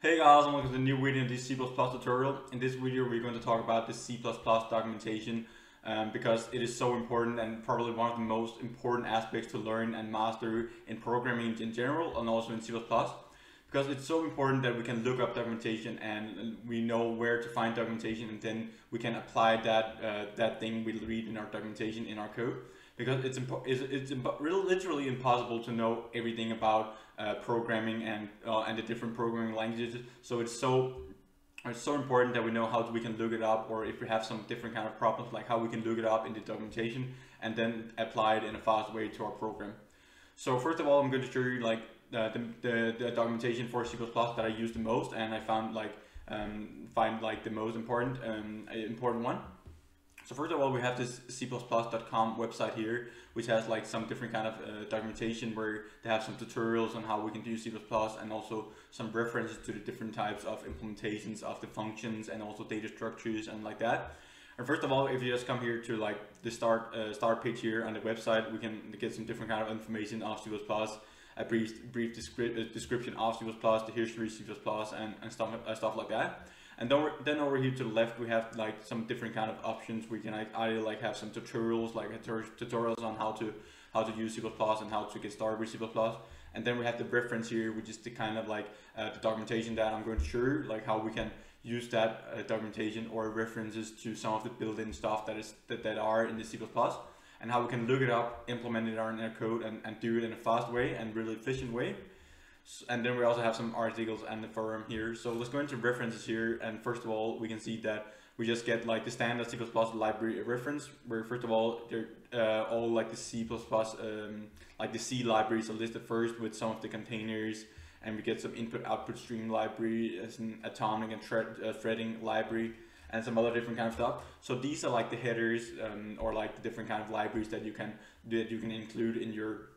Hey guys and welcome to a new video in this C++ tutorial. In this video we're going to talk about the C++ documentation um, because it is so important and probably one of the most important aspects to learn and master in programming in general and also in C++ because it's so important that we can look up documentation and we know where to find documentation and then we can apply that uh, that thing we read in our documentation in our code because it's it's, it's really literally impossible to know everything about uh, programming and uh, and the different programming languages so it's so it's so important that we know how we can look it up or if we have some different kind of problems like how we can look it up in the documentation and then apply it in a fast way to our program so first of all I'm going to show you like the, the, the, documentation for C++ that I use the most and I found like um, find like the most important um, important one. So first of all, we have this cplusplus.com website here, which has like some different kind of uh, documentation where they have some tutorials on how we can do C++ and also some references to the different types of implementations of the functions and also data structures and like that. And first of all, if you just come here to like the start uh, start page here on the website, we can get some different kind of information of C++ a brief brief descri description of C++, the history of C++, and, and stuff, uh, stuff like that. And then, then over here to the left, we have like some different kind of options. We can either like have some tutorials, like tutorials on how to how to use C++ and how to get started with C++. And then we have the reference here, which is the kind of like uh, the documentation that I'm going to show you, like how we can use that uh, documentation or references to some of the built-in stuff that is that, that are in the C++ and how we can look it up, implement it in our code and, and do it in a fast way and really efficient way. And then we also have some articles and the forum here. So let's go into references here. And first of all, we can see that we just get like the standard C++ library reference, where first of all, they're uh, all like the C++, um, like the C libraries are listed first with some of the containers, and we get some input output stream library as an atomic and thread, uh, threading library and some other different kind of stuff. So these are like the headers um, or like the different kind of libraries that you can that you can include in your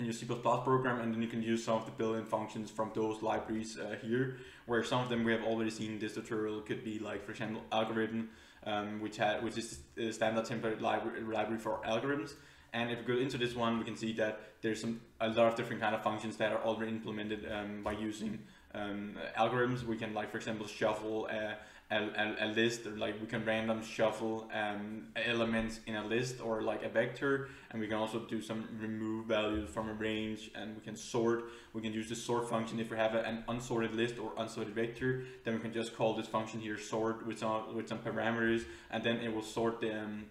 in your C++ program and then you can use some of the built-in functions from those libraries uh, here where some of them we have already seen this tutorial could be like for example algorithm um, which had which is a standard template library, library for algorithms. And if we go into this one we can see that there's some a lot of different kind of functions that are already implemented um, by using um, algorithms. We can like for example shuffle uh, a, a, a, list like we can random shuffle um, elements in a list or like a vector and we can also do some remove values from a range and we can sort we can use the sort function if we have a, an unsorted list or unsorted vector then we can just call this function here sort with some with some parameters and then it will sort the um,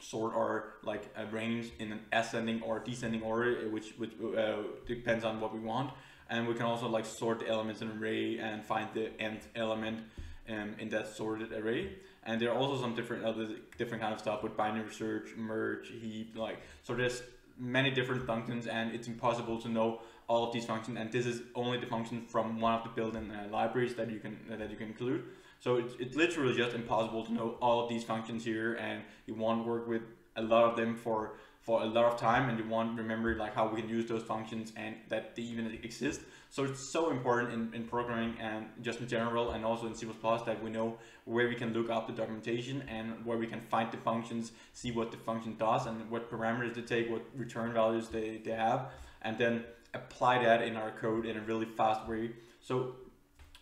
sort our like a range in an ascending or descending order which, which uh, depends on what we want and we can also like sort the elements in an array and find the nth element um, in that sorted array. And there are also some different other different kind of stuff with binary search, merge, heap, like so. There's many different functions, and it's impossible to know all of these functions. And this is only the function from one of the built-in uh, libraries that you can uh, that you can include. So it's, it's literally just impossible to know all of these functions here, and you won't work with a lot of them for for a lot of time and you want to remember like how we can use those functions and that they even exist. So it's so important in, in programming and just in general and also in C++ that we know where we can look up the documentation and where we can find the functions, see what the function does and what parameters they take, what return values they, they have, and then apply that in our code in a really fast way. So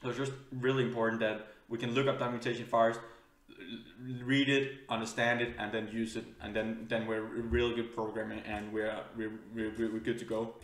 it's just really important that we can look up documentation first, read it, understand it, and then use it, and then then we're really good programming, and we're we're, we're, we're good to go.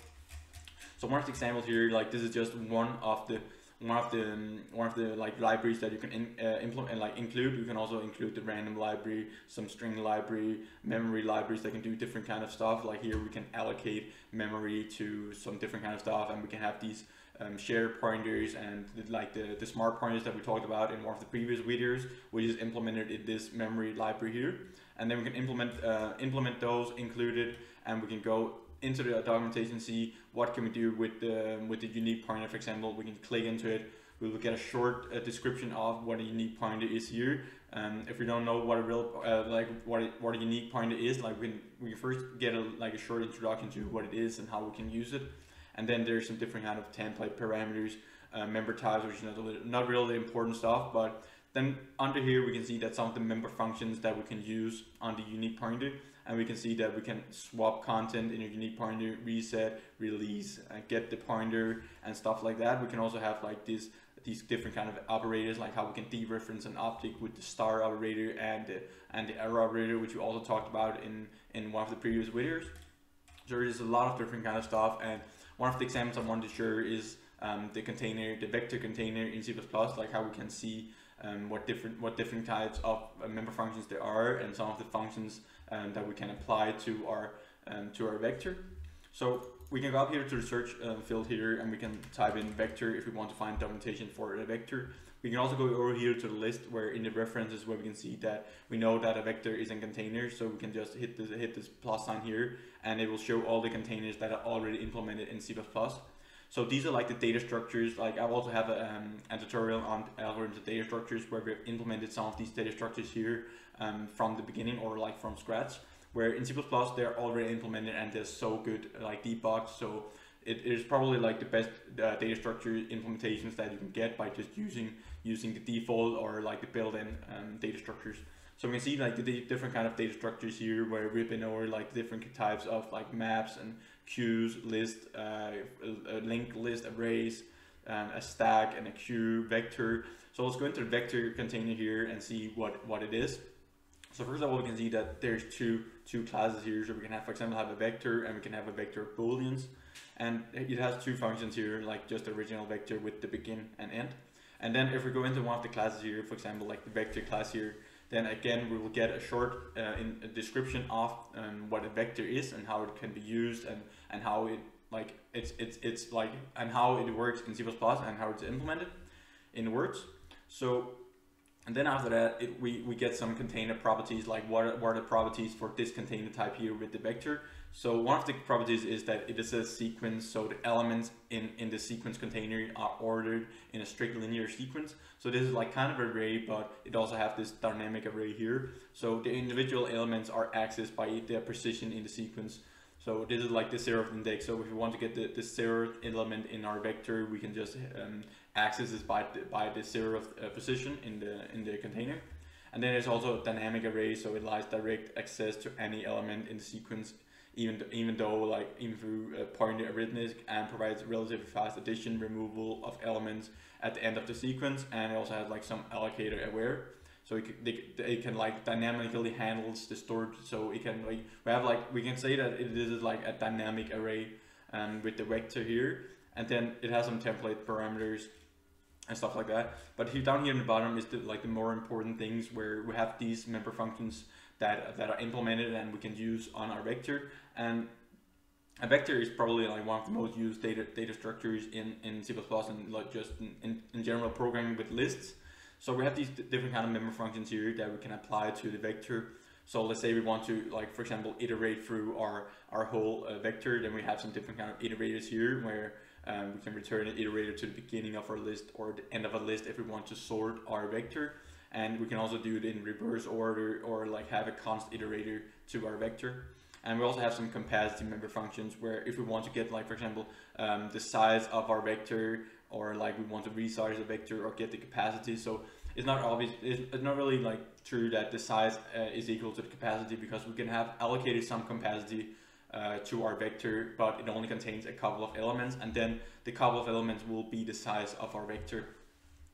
So one of the examples here, like this is just one of the one of the um, one of the like libraries that you can in, uh, implement like include. You can also include the random library, some string library, memory libraries that can do different kind of stuff. Like here we can allocate memory to some different kind of stuff, and we can have these um, shared pointers and the, like the, the smart pointers that we talked about in one of the previous videos, which is implemented in this memory library here. And then we can implement uh, implement those included, and we can go into the documentation, see what can we do with the with the unique pointer. For example, we can click into it. We will get a short uh, description of what a unique pointer is here. Um, if we don't know what a real uh, like what a, what a unique pointer is, like we can we first get a like a short introduction to what it is and how we can use it. And then there's some different kind of template parameters, uh, member types, which is not, not really important stuff, but then under here we can see that some of the member functions that we can use on the unique pointer and we can see that we can swap content in a unique pointer, reset, release, uh, get the pointer and stuff like that. We can also have like this these different kind of operators, like how we can dereference an object with the star operator and the, and the arrow operator, which we also talked about in, in one of the previous videos. So there's a lot of different kind of stuff, and one of the examples I wanted to share is um, the container, the vector container in C++, like how we can see um, what different what different types of uh, member functions there are, and some of the functions um, that we can apply to our um, to our vector. So we can go up here to the search uh, field here and we can type in vector if we want to find documentation for a vector. We can also go over here to the list where in the references where we can see that we know that a vector is in containers. So we can just hit this, hit this plus sign here and it will show all the containers that are already implemented in C++. So these are like the data structures. Like I also have a, um, a tutorial on algorithms and data structures where we've implemented some of these data structures here um, from the beginning or like from scratch where in C++ they're already implemented and they're so good like debugged so it is probably like the best uh, data structure implementations that you can get by just using using the default or like the built-in um, data structures. So we can see like the different kind of data structures here where we've been over like different types of like maps and queues list uh, linked list arrays um, a stack and a queue vector. So let's go into the vector container here and see what what it is so first of all, we can see that there's two two classes here. So we can have, for example, have a vector and we can have a vector of booleans. And it has two functions here, like just the original vector with the begin and end. And then if we go into one of the classes here, for example, like the vector class here, then again, we will get a short uh, in a description of um, what a vector is and how it can be used and, and how it like it's it's it's like and how it works in C++ and how it's implemented in words. So and then after that, it, we, we get some container properties, like what are, what are the properties for this container type here with the vector. So one of the properties is that it is a sequence, so the elements in, in the sequence container are ordered in a strict linear sequence. So this is like kind of an array, but it also have this dynamic array here. So the individual elements are accessed by their position in the sequence. So this is like the zeroth index. So if we want to get the, the zeroth element in our vector, we can just um, access this by the, by the zeroth uh, position in the in the container. And then there's also a dynamic array, so it allows direct access to any element in the sequence, even even though like even through uh, pointer arithmetic, and provides relatively fast addition, removal of elements at the end of the sequence, and it also has like some allocator aware so it can, they, it can like dynamically handles the storage so it can like we have like we can say that it is like a dynamic array um, with the vector here and then it has some template parameters and stuff like that. But here down here in the bottom is the like the more important things where we have these member functions that that are implemented and we can use on our vector. And a vector is probably like one of the most used data data structures in in C++ and like just in, in, in general programming with lists. So we have these different kind of member functions here that we can apply to the vector. So let's say we want to, like for example, iterate through our, our whole uh, vector, then we have some different kind of iterators here where um, we can return an iterator to the beginning of our list or the end of a list if we want to sort our vector. And we can also do it in reverse order or like have a const iterator to our vector. And we also have some capacity member functions where if we want to get like, for example, um, the size of our vector or like we want to resize the vector or get the capacity. So it's not obvious, it's not really like true that the size uh, is equal to the capacity because we can have allocated some capacity uh, to our vector, but it only contains a couple of elements and then the couple of elements will be the size of our vector.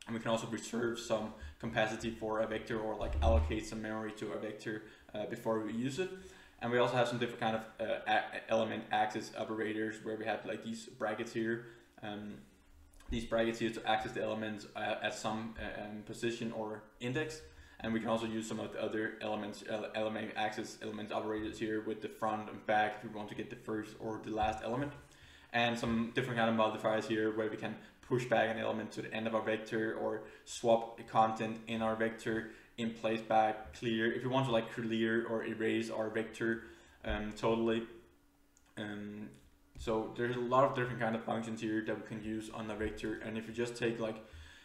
And we can also reserve some capacity for a vector or like allocate some memory to a vector uh, before we use it. And we also have some different kind of uh, element access operators where we have like these brackets here. Um, these brackets here to access the elements uh, at some uh, um, position or index. And we can also use some of the other elements, element access element operators here with the front and back if we want to get the first or the last element. And some different kind of modifiers here where we can push back an element to the end of our vector or swap the content in our vector in place back clear. If we want to like clear or erase our vector um, totally, um, so there's a lot of different kind of functions here that we can use on the vector. And if we just take like,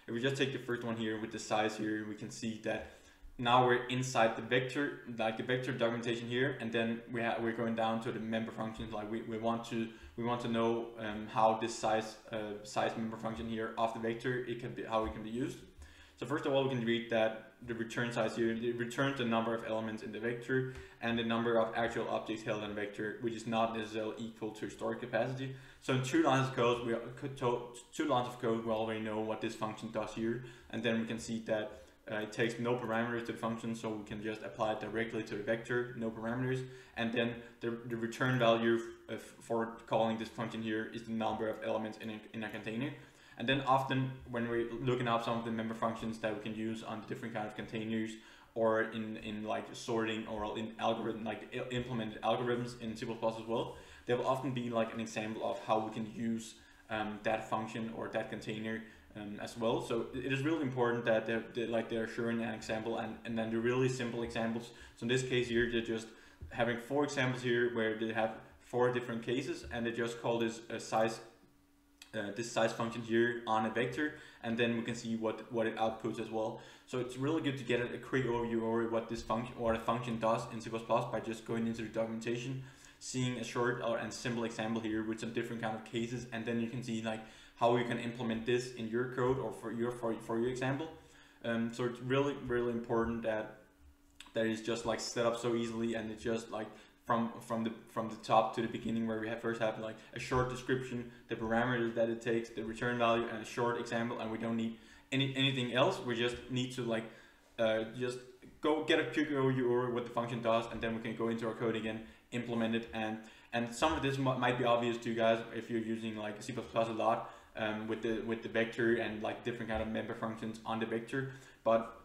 if we just take the first one here with the size here, we can see that now we're inside the vector, like the vector documentation here, and then we we're going down to the member functions. Like we, we want to we want to know um, how this size uh, size member function here of the vector it can be how it can be used. So first of all, we can read that the return size here, it returns the number of elements in the vector and the number of actual objects held in a vector, which is not necessarily equal to storage capacity. So in two lines of code, we two lines of code, we already know what this function does here, and then we can see that uh, it takes no parameters to the function, so we can just apply it directly to the vector, no parameters. And then the, the return value for calling this function here is the number of elements in a, in a container. And then often when we're looking up some of the member functions that we can use on the different kind of containers or in, in like sorting or in algorithm, like implemented algorithms in C++ as well, there will often be like an example of how we can use um, that function or that container um, as well. So it is really important that they're, they're, like they're showing an example and, and then the really simple examples. So in this case here, they're just having four examples here where they have four different cases and they just call this a size uh, this size function here on a vector and then we can see what what it outputs as well so it's really good to get a, quick overview over what this function or a function does in C++ by just going into the documentation seeing a short or and simple example here with some different kind of cases and then you can see like how you can implement this in your code or for your for, for your example. Um, so it's really really important that that is just like set up so easily and it's just like from from the from the top to the beginning where we have first have like a short description, the parameters that it takes, the return value, and a short example, and we don't need any anything else. We just need to like uh, just go get a quick overview what the function does, and then we can go into our code again, implement it, and and some of this might be obvious to you guys if you're using like C++ a lot um, with the with the vector and like different kind of member functions on the vector. But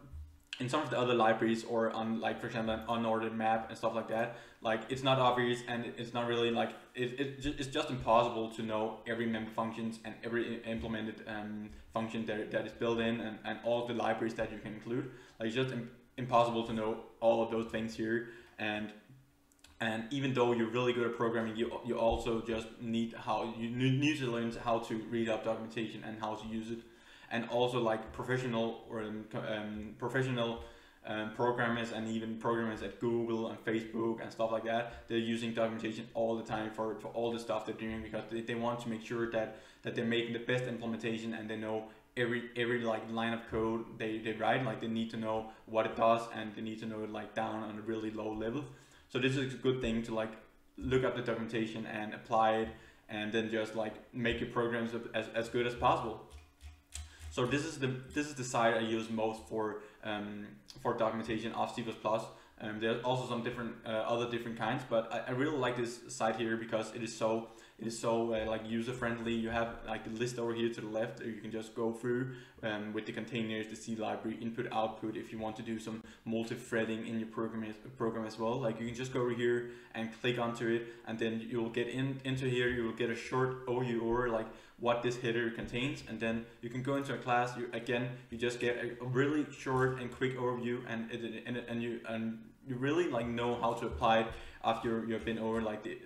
in some of the other libraries or on like for example an unordered map and stuff like that, like it's not obvious and it's not really like it, it it's just impossible to know every member functions and every implemented um, function that, that is built in and, and all the libraries that you can include. Like it's just impossible to know all of those things here and and even though you're really good at programming you you also just need how you need to learn how to read up documentation and how to use it. And also like professional or um, um, professional um, programmers and even programmers at Google and Facebook and stuff like that they're using documentation all the time for, for all the stuff they're doing because they, they want to make sure that that they're making the best implementation and they know every every like line of code they, they write. Like they need to know what it does and they need to know it like down on a really low level so this is a good thing to like look up the documentation and apply it and then just like make your programs as, as good as possible. So this is the this is the site I use most for um, for documentation of C++. Um, there's also some different uh, other different kinds, but I, I really like this site here because it is so it is so uh, like user friendly. You have like the list over here to the left. You can just go through um, with the containers, the C library, input, output. If you want to do some multi-threading in your program as, program as well, like you can just go over here and click onto it, and then you'll get in into here. You will get a short or like what this header contains, and then you can go into a class. You again, you just get a really short and quick overview, and and, and you and you really like know how to apply it after you've been over like the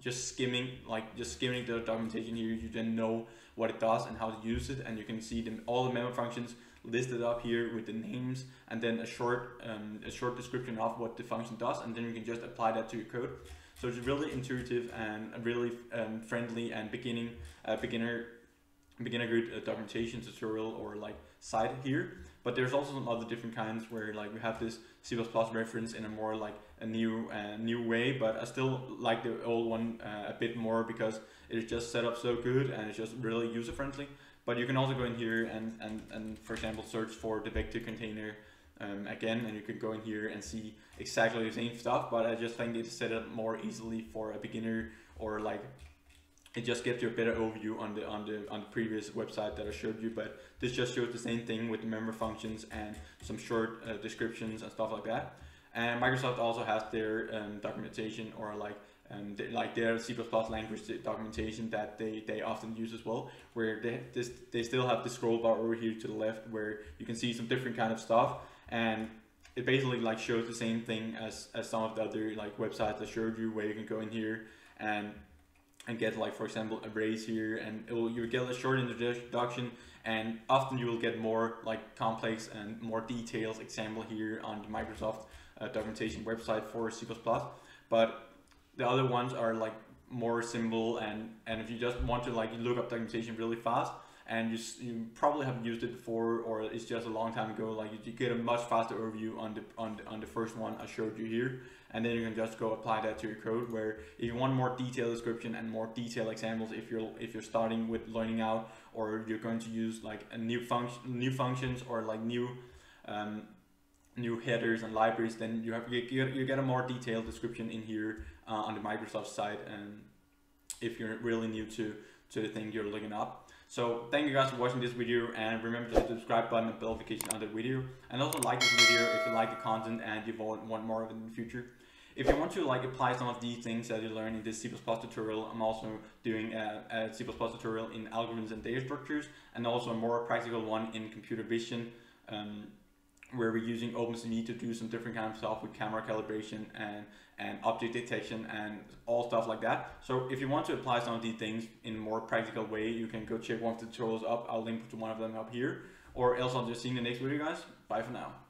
just skimming like just skimming the documentation here you then know what it does and how to use it and you can see them all the member functions listed up here with the names and then a short um, a short description of what the function does and then you can just apply that to your code. So it's really intuitive and really um, friendly and beginning uh, beginner beginner good uh, documentation tutorial or like site here but there's also some other different kinds where like we have this C++ reference in a more like a new uh, new way, but I still like the old one uh, a bit more because it is just set up so good and it's just really user friendly. But you can also go in here and, and, and for example search for the vector container um, again and you can go in here and see exactly the same stuff but I just think it's set up more easily for a beginner or like it just gives you a better overview on the on the on the previous website that I showed you but this just shows the same thing with the member functions and some short uh, descriptions and stuff like that. And Microsoft also has their um, documentation or like um, they, like their C++ language documentation that they, they often use as well, where they, this, they still have the scroll bar over here to the left where you can see some different kind of stuff. And it basically like shows the same thing as, as some of the other like websites I showed you where you can go in here and and get like for example a here and will you get a short introduction and often you will get more like complex and more details example here on the Microsoft uh, documentation website for C++, but the other ones are like more simple and and if you just want to like look up documentation really fast and you, you probably have used it before or it's just a long time ago like you, you get a much faster overview on the, on the on the first one I showed you here and then you can just go apply that to your code where if you want more detailed description and more detailed examples if you're if you're starting with learning out or you're going to use like a new function new functions or like new um, new headers and libraries then you have you, you get a more detailed description in here uh, on the Microsoft side. And if you're really new to to the thing you're looking up so thank you guys for watching this video and remember to hit the subscribe button and bell notification on the video and also like this video if you like the content and you want more of it in the future. If you want to like apply some of these things that you learned in this C++ tutorial, I'm also doing a, a C++ tutorial in algorithms and data structures and also a more practical one in computer vision um, where we're using OpenCV to do some different kind of stuff with camera calibration and, and object detection and all stuff like that. So if you want to apply some of these things in a more practical way, you can go check one of the tutorials up. I'll link to one of them up here. Or else I'll just see you in the next video, guys. Bye for now.